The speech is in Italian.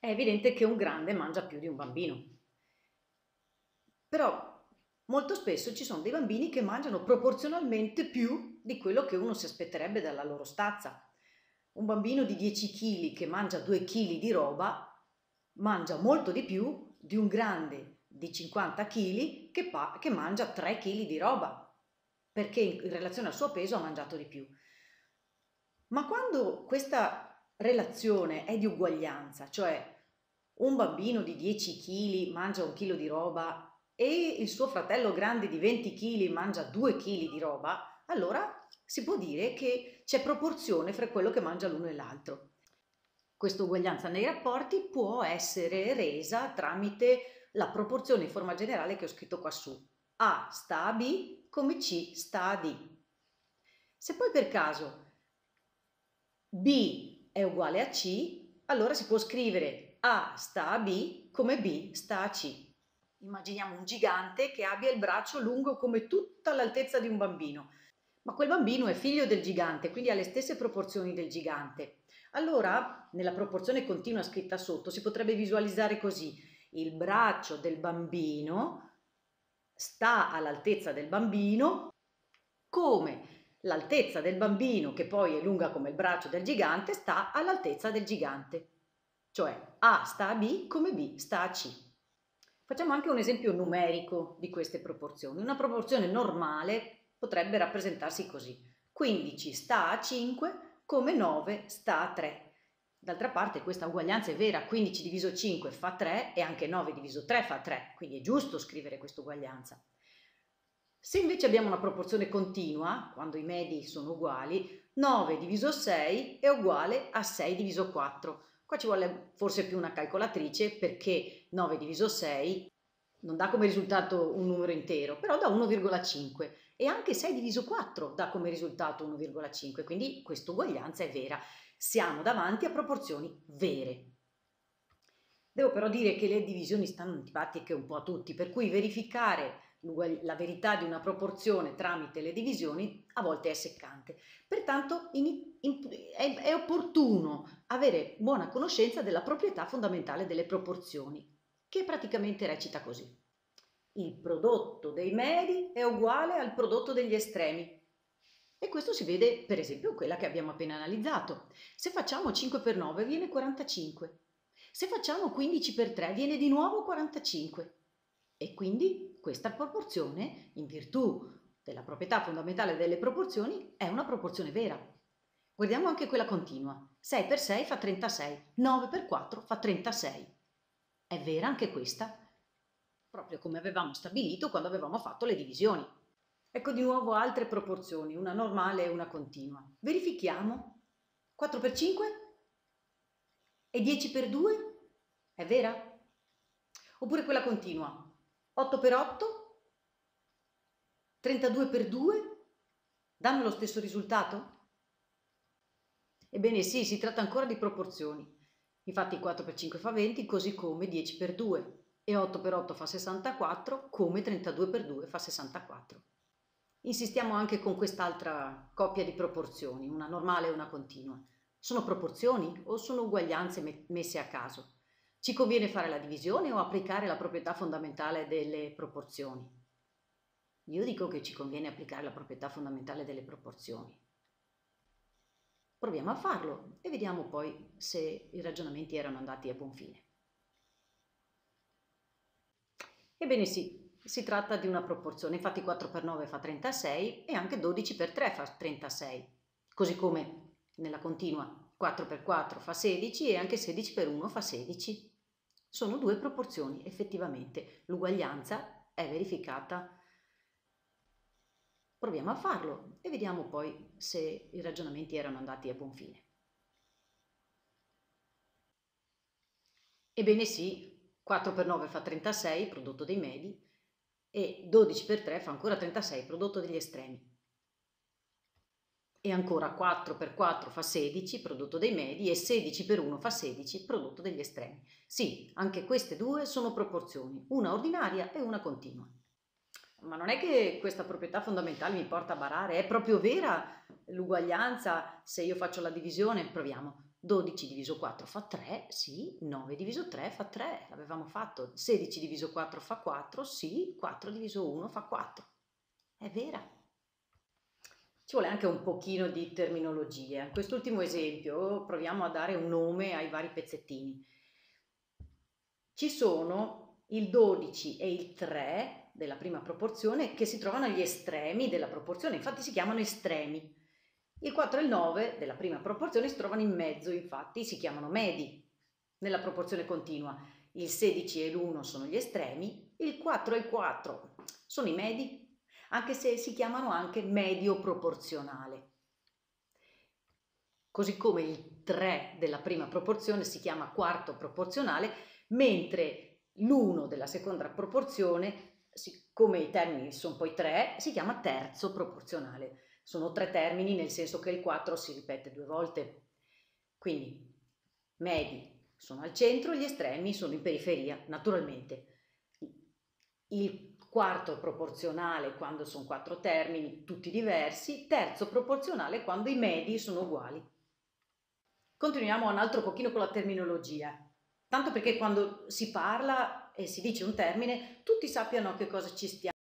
È evidente che un grande mangia più di un bambino. Però molto spesso ci sono dei bambini che mangiano proporzionalmente più di quello che uno si aspetterebbe dalla loro stazza. Un bambino di 10 kg che mangia 2 kg di roba mangia molto di più di un grande di 50 kg che, che mangia 3 kg di roba, perché in relazione al suo peso ha mangiato di più. Ma quando questa relazione è di uguaglianza, cioè un bambino di 10 kg mangia un chilo di roba e il suo fratello grande di 20 kg mangia 2 kg di roba, allora si può dire che c'è proporzione fra quello che mangia l'uno e l'altro. Questa uguaglianza nei rapporti può essere resa tramite la proporzione in forma generale che ho scritto qua su. A sta a B come C sta a D. Se poi per caso B è uguale a C, allora si può scrivere A sta a B come B sta a C. Immaginiamo un gigante che abbia il braccio lungo come tutta l'altezza di un bambino, ma quel bambino è figlio del gigante, quindi ha le stesse proporzioni del gigante. Allora, nella proporzione continua scritta sotto, si potrebbe visualizzare così. Il braccio del bambino sta all'altezza del bambino come l'altezza del bambino, che poi è lunga come il braccio del gigante, sta all'altezza del gigante. Cioè A sta a B come B sta a C. Facciamo anche un esempio numerico di queste proporzioni. Una proporzione normale potrebbe rappresentarsi così. 15 sta a 5 come 9 sta a 3. D'altra parte questa uguaglianza è vera, 15 diviso 5 fa 3 e anche 9 diviso 3 fa 3, quindi è giusto scrivere questa uguaglianza. Se invece abbiamo una proporzione continua, quando i medi sono uguali, 9 diviso 6 è uguale a 6 diviso 4. Qua ci vuole forse più una calcolatrice perché 9 diviso 6 non dà come risultato un numero intero, però dà 1,5 e anche 6 diviso 4 dà come risultato 1,5, quindi questa uguaglianza è vera. Siamo davanti a proporzioni vere. Devo però dire che le divisioni stanno antipatiche un po' a tutti, per cui verificare la verità di una proporzione tramite le divisioni a volte è seccante. Pertanto in, in, è, è opportuno avere buona conoscenza della proprietà fondamentale delle proporzioni, che praticamente recita così. Il prodotto dei medi è uguale al prodotto degli estremi. E questo si vede per esempio quella che abbiamo appena analizzato. Se facciamo 5 per 9 viene 45. Se facciamo 15 per 3 viene di nuovo 45. E quindi questa proporzione, in virtù della proprietà fondamentale delle proporzioni, è una proporzione vera. Guardiamo anche quella continua. 6 per 6 fa 36, 9 per 4 fa 36. È vera anche questa? Proprio come avevamo stabilito quando avevamo fatto le divisioni. Ecco di nuovo altre proporzioni, una normale e una continua. Verifichiamo. 4 per 5 e 10 per 2 è vera? Oppure quella continua. 8 per 8, 32 per 2, danno lo stesso risultato? Ebbene sì, si tratta ancora di proporzioni. Infatti 4 per 5 fa 20, così come 10 per 2 e 8 per 8 fa 64, come 32 per 2 fa 64. Insistiamo anche con quest'altra coppia di proporzioni, una normale e una continua. Sono proporzioni o sono uguaglianze messe a caso? Ci conviene fare la divisione o applicare la proprietà fondamentale delle proporzioni? Io dico che ci conviene applicare la proprietà fondamentale delle proporzioni. Proviamo a farlo e vediamo poi se i ragionamenti erano andati a buon fine. Ebbene sì, si tratta di una proporzione, infatti 4 per 9 fa 36 e anche 12 per 3 fa 36, così come nella continua 4 per 4 fa 16 e anche 16 per 1 fa 16. Sono due proporzioni, effettivamente. L'uguaglianza è verificata. Proviamo a farlo e vediamo poi se i ragionamenti erano andati a buon fine. Ebbene sì, 4 per 9 fa 36, prodotto dei medi, e 12 per 3 fa ancora 36, prodotto degli estremi e ancora 4 per 4 fa 16, prodotto dei medi, e 16 per 1 fa 16, prodotto degli estremi. Sì, anche queste due sono proporzioni, una ordinaria e una continua. Ma non è che questa proprietà fondamentale mi porta a barare, è proprio vera l'uguaglianza se io faccio la divisione? Proviamo. 12 diviso 4 fa 3, sì, 9 diviso 3 fa 3, l'avevamo fatto. 16 diviso 4 fa 4, sì, 4 diviso 1 fa 4. È vera. Ci vuole anche un pochino di terminologia. In quest'ultimo esempio proviamo a dare un nome ai vari pezzettini. Ci sono il 12 e il 3 della prima proporzione che si trovano agli estremi della proporzione, infatti si chiamano estremi. Il 4 e il 9 della prima proporzione si trovano in mezzo, infatti si chiamano medi nella proporzione continua. Il 16 e l'1 sono gli estremi, il 4 e il 4 sono i medi, anche se si chiamano anche medio proporzionale. Così come il 3 della prima proporzione si chiama quarto proporzionale, mentre l'1 della seconda proporzione, siccome i termini sono poi tre, si chiama terzo proporzionale. Sono tre termini nel senso che il 4 si ripete due volte. Quindi medi sono al centro, gli estremi sono in periferia, naturalmente. Il quarto proporzionale quando sono quattro termini, tutti diversi, terzo proporzionale quando i medi sono uguali. Continuiamo un altro pochino con la terminologia, tanto perché quando si parla e si dice un termine, tutti sappiano che cosa ci stiamo